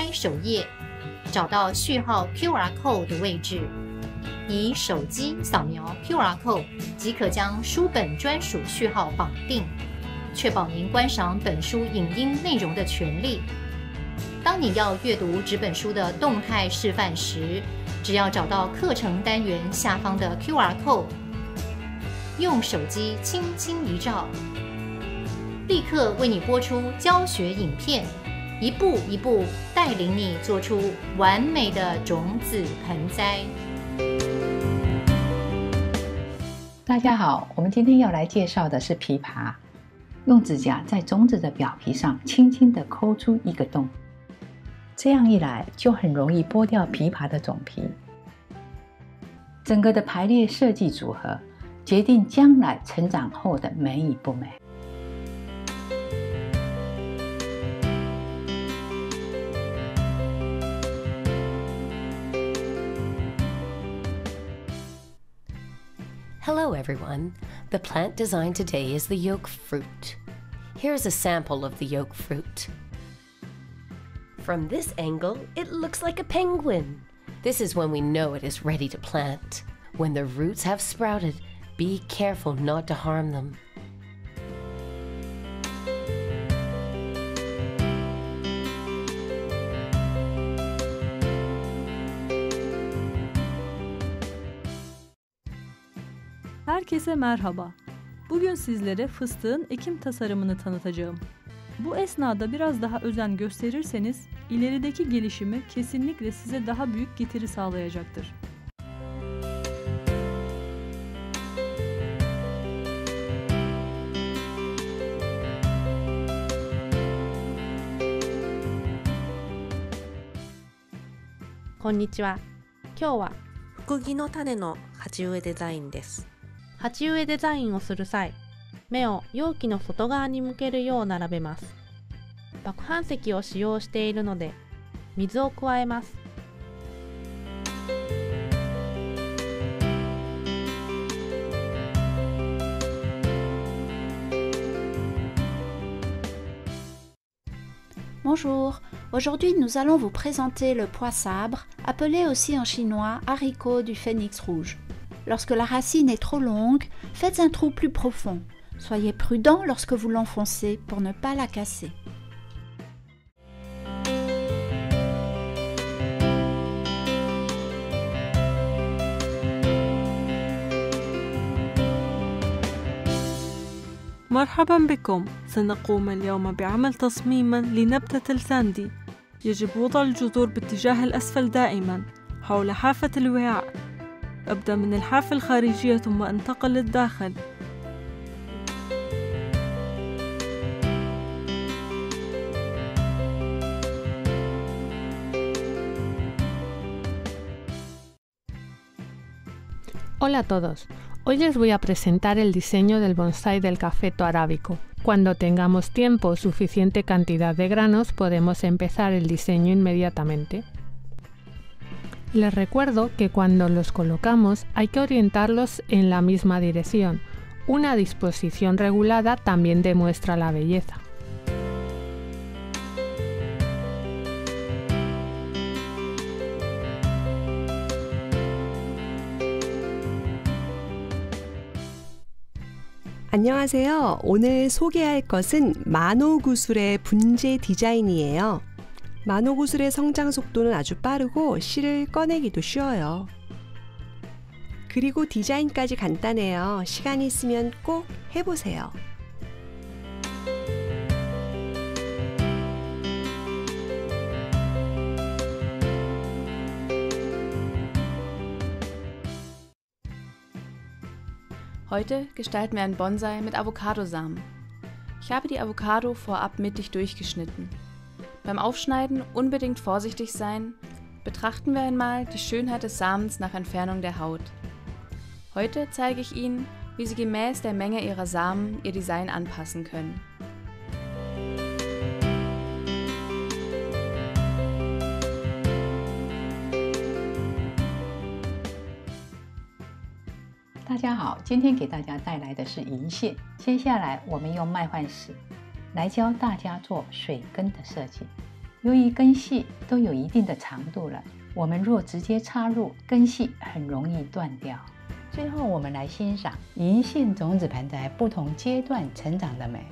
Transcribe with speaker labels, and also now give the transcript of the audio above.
Speaker 1: 开首页，找到序号 QR code 的位置，以手机扫描 QR code 即可将书本专属序号绑定，确保您观赏本书影音内容的权利。当你要阅读纸本书的动态示范时，只要找到课程单元下方的 QR code，用手机轻轻一照，立刻为你播出教学影片，一步一步带领你做出完美的种子盆栽。
Speaker 2: 大家好，我们今天要来介绍的是枇杷，用指甲在种子的表皮上轻轻地抠出一个洞。这样一来，就很容易剥掉枇杷的种皮。整个的排列设计组合，决定将来成长后的美与不美。
Speaker 3: Hello, everyone. The plant design today is the yolk fruit. Here's a sample of the yolk fruit. From this angle, it looks like a penguin. This is when we know it is ready to plant. When the roots have sprouted, be careful not to harm them.
Speaker 4: Herkese merhaba. Bugün sizlere fıstığın ekim tasarımını tanıtacağım. Bu esnada biraz daha özen gösterirseniz ilerideki gelişimi kesinlikle size daha büyük getiri sağlayacaktır.
Speaker 5: Konnichiwa. 今日は福木の種の鉢植えデザインです。 鉢植えデザインをする際、芽を容器の外側に向けるよう並べます。爆飯石を使用しているので水を加えます「
Speaker 6: Bonjour, aujourd'hui nous allons vous présenter le pois sabre, appelé aussi en chinois haricot du phénix rouge. Lorsque la racine est trop longue, faites un trou plus profond. Soyez prudent lorsque vous l'enfoncez pour ne pas la casser.
Speaker 4: 《مرحبا بكم سنقوم اليوم بعمل تصميما لنبتة الساندي يجب وضع الجذور باتجاه الأسفل دائما حول حافة الوعاء أبدأ من الحافة الخارجية ثم أنتقل للداخل
Speaker 5: Hola a todos. Hoy les voy a presentar el diseño del bonsai del cafeto arábico. Cuando tengamos tiempo o suficiente cantidad de granos podemos empezar el diseño inmediatamente. Les recuerdo que cuando los colocamos hay que orientarlos en la misma dirección. Una disposición regulada también demuestra la belleza.
Speaker 7: 安녕하세요오늘소개할것은마노구슬의분재디자인이에요 마노구슬의 성장 속도는 아주 빠르고씨를꺼내기도 쉬워요 그리고 디자인까지 간단해요 시간이 있으면 꼭 해보세요
Speaker 8: Heute gestalten wir einen Bonsai mit Avocadosamen. Ich habe die Avocado vorab mittig durchgeschnitten. Beim Aufschneiden unbedingt vorsichtig sein. Betrachten wir einmal die Schönheit des Samens nach Entfernung der Haut. Heute zeige ich Ihnen, wie Sie gemäß der Menge Ihrer Samen Ihr Design anpassen können.
Speaker 2: 大家好，今天给大家带来的是银线。接下来我们用麦秆石 来教大家做水根的设计。由于根系都有一定的长度了，我们若直接插入，根系很容易断掉。最后，我们来欣赏银杏种子盆栽不同阶段成长的美。